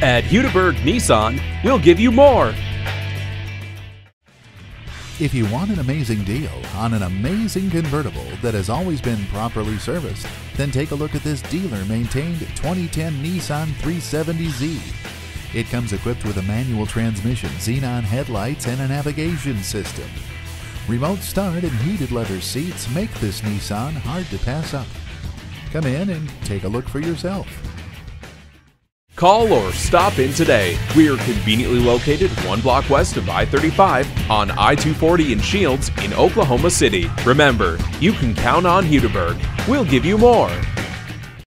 At Hudiburg Nissan, we'll give you more. If you want an amazing deal on an amazing convertible that has always been properly serviced, then take a look at this dealer maintained 2010 Nissan 370Z. It comes equipped with a manual transmission, xenon headlights, and a navigation system. Remote start and heated leather seats make this Nissan hard to pass up. Come in and take a look for yourself. Call or stop in today. We are conveniently located one block west of I 35 on I 240 in Shields in Oklahoma City. Remember, you can count on Hudiburg. We'll give you more.